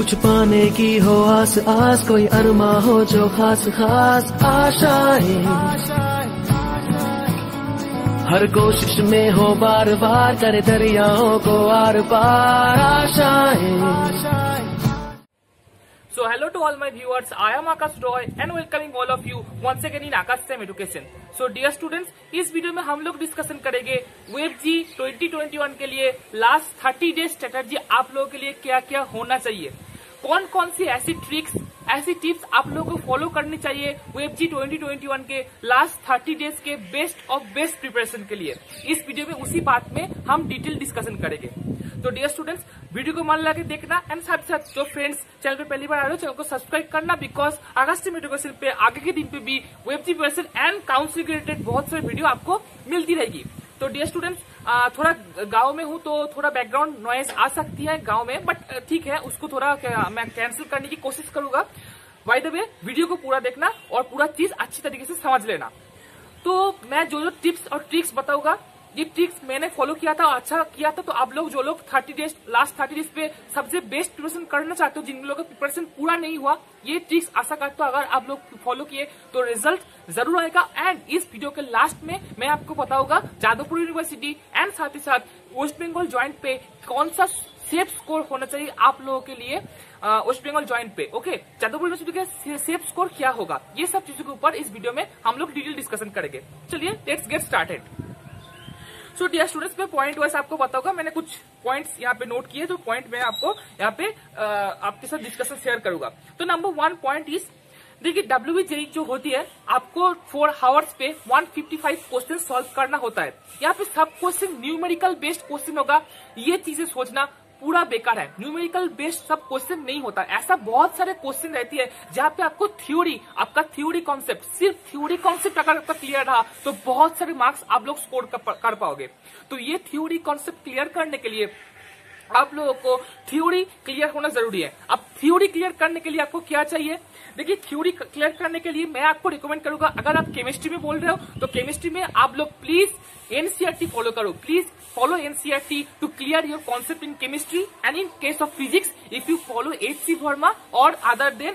कुछ पाने की हो आस आस कोई अरमा हो जो खास खास आशाएँ हर कोशिश में हो बार बार करे दरियाओं को आर पार आशाएँ So hello to all my viewers, I am Akash Roy and welcoming all of you once again in Akash Sam Education. So dear students, इस वीडियो में हम लोग डिस्कशन करेंगे वेब जी 2021 के लिए लास्ट 30 डेज़ स्ट्रेटजी आप लोगों के लिए क्या क्या होना चाहिए। कौन कौन सी ऐसी ट्रिक्स ऐसी टिप्स आप लोगों को फॉलो करनी चाहिए वेब जी 2021 के लास्ट 30 डेज़ के बेस्ट ऑफ़ बेस्ट प्रिपरेशन के लिए? इस वीडियो में उसी बात में हम डिटेल डिस्कशन करेंगे। तो डियर स्टूडेंट्स वीडियो को मन लगे देखना एंड साथ साथ जो फ्रेंड्स चैनल पे पहली बार आ रहे हो चैनल को सब्सक्राइब करना बिकॉज़ अगस्त मेडिकेशन पे, आगे के दिन पे भी web JEE preparation and council related बहुत सारी वीडियो आपको मिलती रहेगी। तो डियर स्टूडेंट्स थोड़ा गाँव में हूँ तो थोड़ा बैकग्राउंड नॉइज़ आ सकती है गाँव में बट ठीक है, उसको थोड़ा मैं कैंसिल करने की कोशिश करूँगा। बाय द वे वीडियो को पूरा देखना और पूरा चीज़ अच्छी तरीके से समझ लेना। तो मैं जो जो टिप्स और ट्रिक्स बताऊँगा ये ट्रिक्स मैंने फॉलो किया था अच्छा किया था तो आप लोग जो लोग thirty days last thirty days पे सबसे बेस्ट प्रिपरेशन करना चाहते हो, जिन लोगों का प्रिपरेशन पूरा नहीं हुआ, ये ट्रिक्स आशा करता हूँ अगर आप लोग फॉलो किए तो रिज़ल्ट ज़रूर आएगा। एंड इस वीडियो के लास्ट में मैं आपको बताऊँगा जादवपुर यूनिवर्सिटी एंड साथ ही साथ वेस्ट बंगाल ज्वाइंट पे कौन सा सेफ़ स्कोर होना चाहिए आप लोगों के लिए वेस्ट बंगाल ज्वाइंट पे ओके जादवपुर यूनिवर्सिटी के सेफ़ स्कोर क्या होगा? ये सब चीज़ों के ऊपर इस वीडियो में हम लोग डिटेल डिस्कशन करेंगे। चलिए let's get started so dear students मैं पॉइंट वाइज आपको बताऊँगा मैंने कुछ पॉइंट्स यहाँ पे नोट किए जो पॉइंट मैं आपको यहाँ पे आपके साथ डिस्कशन शेयर करूँगा। तो नंबर वन पॉइंट इज़ देखिए डब्ल्यू जेई जो होती है, आपको फोर हावर्स पे 155 क्वेश्चन सोल्व करना होता है। यहाँ पे सब क्वेश्चन न्यूमेरिकल बेस्ड क्वेश्चन होगा। ये चीज़ें सोचना पूरा बेकार है। न्यूमेरिकल बेस्ड सब क्वेश्चन नहीं होता। ऐसा बहुत सारे क्वेश्चन रहती है, जहाँ पे आपको थ्योरी आपका थ्योरी कॉन्सेप्ट सिर्फ़ थ्योरी कॉन्सेप्ट अगर आपका क्लियर रहा तो बहुत सारे मार्क्स आप लोग स्कोर कर पाओगे। तो ये थ्योरी कॉन्सेप्ट क्लियर करने के लिए आप लोगों को थ्योरी क्लियर होना ज़रूरी है। अब थ्योरी क्लियर करने के लिए आपको क्या चाहिए? देखिए थ्योरी क्लियर करने के लिए मैं आपको रिकमेंड करूँगा, अगर आप केमिस्ट्री में बोल रहे हो तो केमिस्ट्री में आप लोग प्लीज़ एनसीआरटी फॉलो करो। Please follow NCRT to clear your concept in chemistry and in case of physics, if you follow H.C. Verma or other than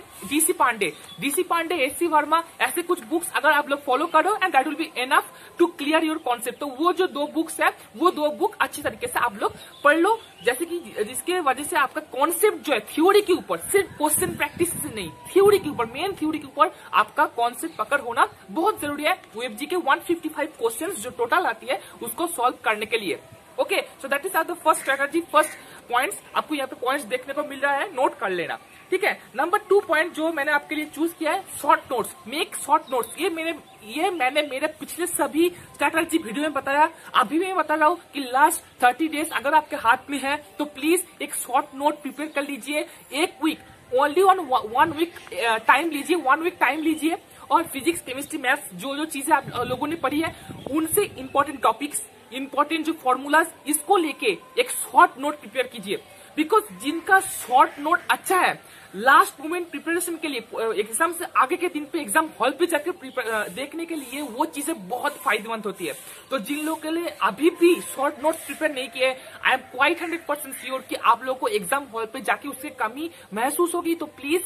Pandey DC Pandey H C Verma ऐसे कुछ books अगर आप लोग follow करो and that will be enough to clear your concept तो वो जो दो बुक्स है, वो दो बुक अच्छी तरीके से आप लोग पढ़ लो। जैसे कि जिसके वजह से आपका कॉन्सेप्ट जो है थ्योरी के ऊपर सिर्फ़ क्वेश्चन प्रैक्टिस नहीं थ्योरी के ऊपर मेन थ्योरी के ऊपर आपका कॉन्सेप्ट पकड़ होना बहुत ज़रूरी है। वेब जी के 155 क्वेश्चंस जो टोटल आती है, उसको सॉल्व करने के लिए। Okay so that is our the first strategy first points आपको यहाँ पे पॉइंट्स देखने को मिल रहा है नोट कर लेना। ठीक है? नंबर टू पॉइंट जो मैंने आपके लिए चूज़ किया है short notes make short notes ये मैंने ये मैंने मेरे पिछले सभी स्ट्रेटेजी वीडियो में बताया। अभी मैं बता रहा हूँ कि लास्ट थर्टी डेज़ अगर आपके हाथ में है तो प्लीज़ एक शॉर्ट नोट प्रिपेयर कर लीजिए। एक week only on one week time लीजिए। वन वीक टाइम लीजिए। और फिजिक्स केमिस्ट्री मैथ्स जो जो चीज़ें आप लोगों ने पढ़ी है, उनसे इम्पोर्टेंट टॉपिक्स इम्पोर्टेंट जो फॉर्मूलाज इसको लेके एक शॉर्ट नोट प्रिपेयर कीजिए। बिकॉज़ जिनका शॉर्ट नोट अच्छा है, लास्ट मोमेंट प्रिपरेशन के लिए एग्ज़ाम से आगे के दिन पे एग्ज़ाम हॉल पे जाकर देखने के लिए वो चीज़ें बहुत फ़ायदेमंद होती है। तो जिन लोगों के लिए अभी भी शॉर्ट नोट्स प्रिपेयर नहीं किए I am quite hundred percent sure कि आप लोगों को एग्ज़ाम हॉल पे जाके उससे कमी महसूस होगी। तो प्लीज़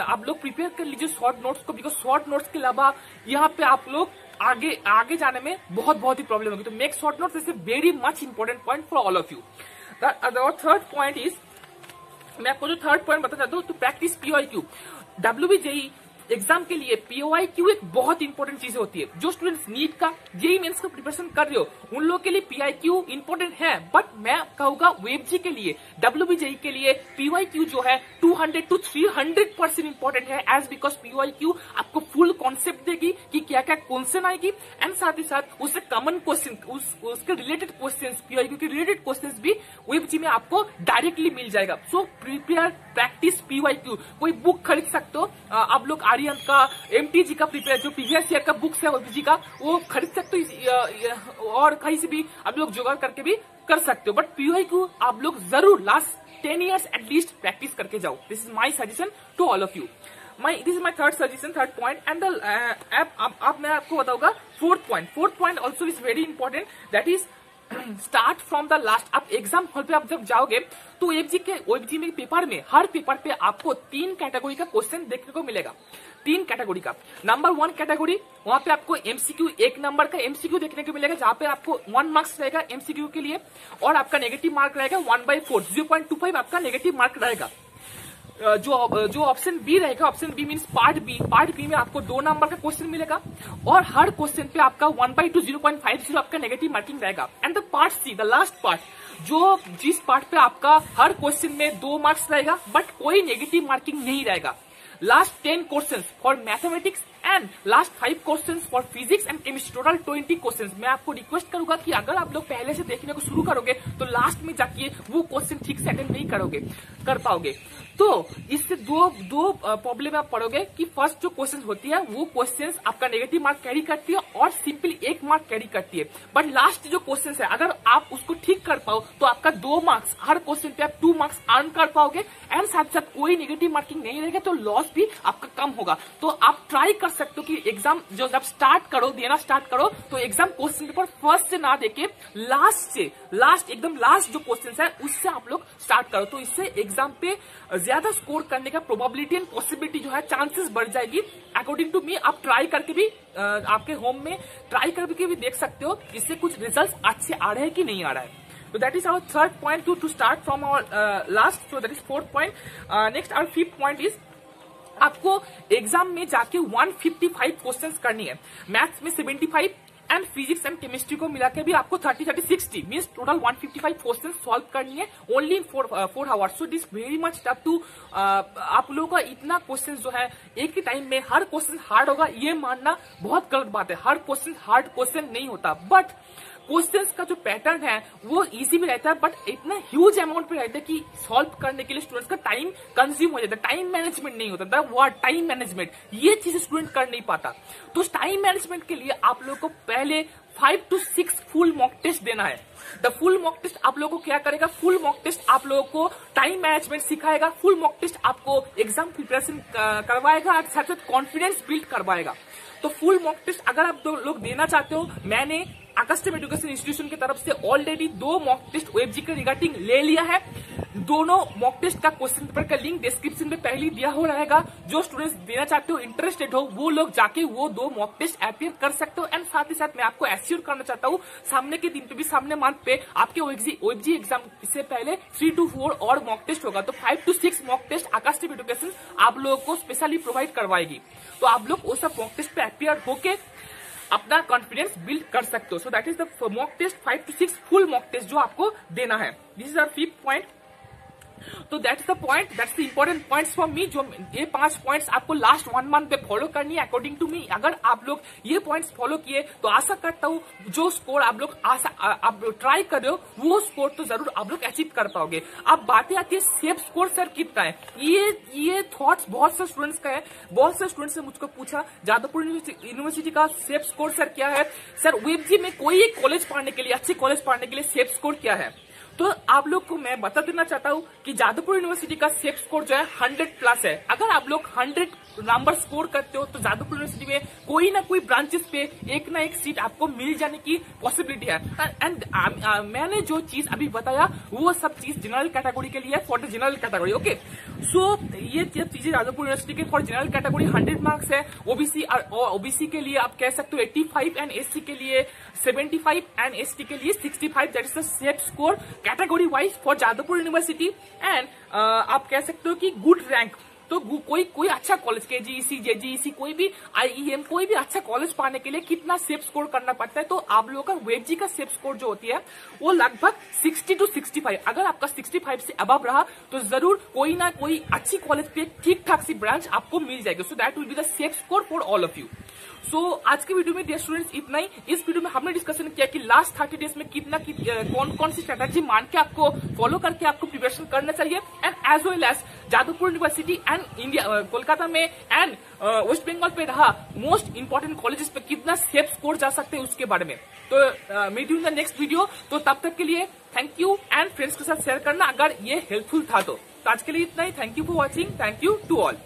आप लोग प्रिपेयर कर लीजिए शॉर्ट नोट्स को बिकॉज़ शॉर्ट नोट्स के अलावा यहाँ पे आप लोग आगे आगे जाने में बहुत बहुत ही प्रॉब्लम होगी। तो make short notes is a very much important point for all of you third point is मैं आपको जो थर्ड पॉइंट बता चाहता हूँ to practice PY Q W B JEE exam के लिए पीओआई क्यू एक बहुत इंपॉर्टेंट चीज़ होती है? जो स्टूडेंट्स नीट का जेई मेन्स का प्रिपरेशन कर रहे हो। उन लोगों के लिए पीआई क्यू इंपॉर्टेंट है बट मैं कहूँगा वेब जी के लिए डब्ल्यू जेई के लिए पीवाई क्यू जो है 200 टू 300 परसेंट इंपॉर्टेंट है एज बिकॉज़ पीवाई क्यू आपको फुल कॉन्सेप्ट देगी कि क्या क्या क्वेश्चन आएगी एंड साथ ही साथ उससे कॉमन क्वेश्चन उस, उसके रिलेटेड क्वेश्चन पीवाई क्यू के रिलेटेड क्वेश्चन भी वेब जी में आपको डायरेक्टली मिल जाएगा। So prepare practice PY Q कोई बुक खरीद सकते हो आप लोग आर्यन का एमटीजी का प्रिपेयर जो ईयर का बुक्स है ओबीजी का, वो खरीद सकते हो और कहीं से भी आप लोग जुगाड़ करके भी कर सकते हो। बट पीओआई को आप लोग ज़रूर last ten years at least practice करके जाओ। This is my suggestion to all of you my this is my third suggestion third point and the अब मैं आपको बताऊँगा fourth point fourth point also is very important that is start from the last आप exam hall पे आप जब जाओगे तो ओएफजी के ओएफजी में पेपर में, हर पेपर पे आपको तीन कैटेगरी का क्वेश्चन देखने को मिलेगा। तीन कैटेगरी का। नंबर वन कैटेगरी वहाँ पे आपको एमसीक्यू एक नंबर का एमसीक्यू देखने को मिलेगा, जहाँ पे आपको वन मार्क्स रहेगा एमसीक्यू के लिए, और आपका नेगेटिव मार्क रहेगा one by four zero point two five आपका नेगेटिव मार्क रहेगा। जो जो ऑप्शन बी रहेगा option B mean part B part B में आपको दो नंबर का क्वेश्चन मिलेगा और हर क्वेश्चन पे आपका one by two zero point five zero आपका नेगेटिव मार्किंग रहेगा. And the part C the last part जो जिस पार्ट पे आपका हर क्वेश्चन में दो मार्क्स रहेगा बट कोई नेगेटिव मार्किंग नहीं रहेगा. Last ten question for mathematics and last five question for physics and chemistry total twenty question मैं आपको रिक्वेस्ट करूँगा कि अगर आप लोग पहले से देखने को शुरू करोगे तो लास्ट में जाके वो क्वेश्चन ठीक से अटेंड नहीं करोगे, कर पाओगे। तो इससे दो दो प्रॉब्लम आप पढ़ोगे कि फ़र्स्ट जो क्वेश्चन होती है, वो क्वेश्चन आपका नेगेटिव मार्क कैरी करती है और सिंपली एक मार्क कैरी करती है। बट लास्ट जो क्वेश्चन है, अगर आप उसको ठीक कर पाओ तो आपका दो मार्क्स हर क्वेश्चन पे आप टू मार्क्स अर्न कर पाओगे। एंड साथ साथ कोई नेगेटिव मार्किंग नहीं रहेगा तो लॉस भी आपका कम होगा। तो आप ट्राई कर सकते हो कि एग्ज़ाम जो जब स्टार्ट करो देना स्टार्ट करो तो एग्ज़ाम क्वेश्चन पेपर फ़र्स्ट से ना देके लास्ट से लास्ट एकदम लास्ट जो क्वेश्चन है, उससे आप लोग स्टार्ट करो। तो इससे एग्ज़ाम पे ज़्यादा स्कोर करने का प्रोबेबिलिटी एंड पॉसिबिलिटी जो है चांसेस बढ़ जाएगी। अकॉर्डिंग टू मी आप ट्राई करके भी आपके होम में ट्राई करके भी देख सकते हो, इससे कुछ रिज़ल्ट अच्छे आ रहे हैं कि नहीं आ रहा है। तो that is our third point to to start from our last so that is fourth point next our fifth point is आपको एग्ज़ाम में जाके 155 क्वेश्चंस करनी है। मैथ्स में 75 एंड फिजिक्स एंड केमिस्ट्री को मिला के भी आपको 30 30 60 मीन्स टोटल 155 क्वेश्चन सॉल्व करनी है only in four four hours so this very much tough to आप लोगों का इतना क्वेश्चन जो है, एक ही टाइम में हर क्वेश्चन हार्ड होगा, ये मानना बहुत गलत बात है। हर क्वेश्चन हार्ड क्वेश्चन नहीं होता। बट क्वेश्चंस का जो पैटर्न है, वो इजी भी रहता है बट इतना ह्यूज अमाउंट पे रहता है कि सॉल्व करने के लिए स्टूडेंट्स का टाइम कंज्यूम हो जाता है। टाइम मैनेजमेंट नहीं होता। वर्ड टाइम मैनेजमेंट ये चीज़ स्टूडेंट कर नहीं पाता। तो टाइम मैनेजमेंट के लिए आप लोग को पहले five to six full mock test देना है। द फुल मॉक टेस्ट आप लोगों को क्या करेगा? फुल मॉक टेस्ट आप लोगों को टाइम मैनेजमेंट सिखाएगा। फुल मॉक टेस्ट आपको एग्ज़ाम प्रिपरेशन करवाएगा साथ साथ कॉन्फिडेंस बिल्ड करवाएगा। तो फुल मॉक टेस्ट अगर आप लोग देना चाहते हो, मैंने अकस्टम एजुकेशन इंस्टीट्यूशन की तरफ़ से ऑलरेडी दो मॉक टेस्ट वेबजी के रिगार्डिंग ले लिया है। दोनों मॉक टेस्ट का क्वेश्चन पेपर का लिंक डिस्क्रिप्शन में पहले दिया हो रहेगा। जो स्टूडेंट्स देना चाहते हो इंटरेस्टेड हो, वो लोग जाके वो दो मॉक टेस्ट अपियर कर सकते हो। एंड साथ ही साथ मैं आपको एश्योर करना चाहता हूँ, सामने के दिन पे भी सामने मंथ पे आपके ओएफजी एग्ज़ाम से पहले थ्री टू फोर और मॉक टेस्ट होगा। तो five to six mock test Aakash education आप लोगों को स्पेशली प्रोवाइड करवाएगी। तो आप लोग वो सब मॉक टेस्ट पे अपियर होके अपना कॉन्फिडेंस बिल्ड कर सकते हो। So that is the mock test five to six full mock test जो आपको देना है। This is our fifth point तो that's the point that's the important point for me जो ये पाँच पॉइंट्स आपको लास्ट वन मंथ पे फॉलो करनी है अकॉर्डिंग टू मी अगर आप लोग ये पॉइंट्स फॉलो किए तो आशा करता हूँ जो स्कोर आप लोग आप ट्राई कर रहे हो, वो स्कोर तो ज़रूर आप लोग अचीव कर पाओगे। अब बातें आती है सेफ़ स्कोर सर कितना है ये ये थॉट्स बहुत से स्टूडेंट्स का है। बहुत से स्टूडेंट्स ने मुझको पूछा, जादवपुर यूनिवर्सिटी का सेफ़ स्कोर सर क्या है? सर वेबजी में कोई एक कॉलेज पढ़ने के लिए, अच्छे कॉलेज पढ़ने के लिए सेफ़ स्कोर क्या है? तो आप लोग को मैं बता देना चाहता हूँ कि जादवपुर यूनिवर्सिटी का सेफ़ स्कोर जो है हंड्रेड प्लस है। अगर आप लोग हंड्रेड नंबर स्कोर करते हो तो जादवपुर यूनिवर्सिटी में कोई ना कोई ब्रांचेस पे एक ना एक सीट आपको मिल जाने की पॉसिबिलिटी है। एंड मैंने जो चीज़ अभी बताया, वो सब चीज़ जनरल कैटेगरी के लिए for the general category okay so ये चीज़ें जादवपुर यूनिवर्सिटी के for general category hundred marks है ओबीसी ओबीसी के लिए आप कह सकते हो एट्टी फाइव एंड एससी के लिए सेवेंटी फाइव एंड एस के लिए sixty five that is the safe score category wise for Jadavpur university and आप कह सकते हो कि गुड रैंक तो कोई कोई अच्छा कॉलेज के जी जीईसी जेजीईसी कोई भी आईईएम कोई भी अच्छा कॉलेज पाने के लिए कितना सेफ़ स्कोर करना पड़ता है? तो आप लोगों का वेबजी का सेफ़ स्कोर जो होती है, वो लगभग 60 टू 65 अगर आपका 65 से अब रहा तो ज़रूर कोई ना कोई अच्छी कॉलेज पे ठीक ठाक सी ब्रांच आपको मिल जाएगी। So that will be the safe score for all of you so so, आज के वीडियो में स्टूडेंट्स इतना ही। इस वीडियो में हमने डिस्कशन किया कि लास्ट थर्टी डेज़ में कितना कि, कौन कौन सी स्ट्रेटेजी मान के आपको फॉलो करके आपको प्रिपरेशन करना चाहिए। And as well as Jadavpur university and India Kolkata में एंड वेस्ट बंगाल पे रहा मोस्ट इंपॉर्टेंट कॉलेजेस पे कितना सेफ़ स्कोर जा सकते हैं उसके बारे में। तो meet you in the next video तो तब तक के लिए थैंक यू एंड फ्रेंड्स के साथ शेयर करना अगर ये हेल्पफुल था तो। आज के लिए इतना ही। Thank you for watching thank you to all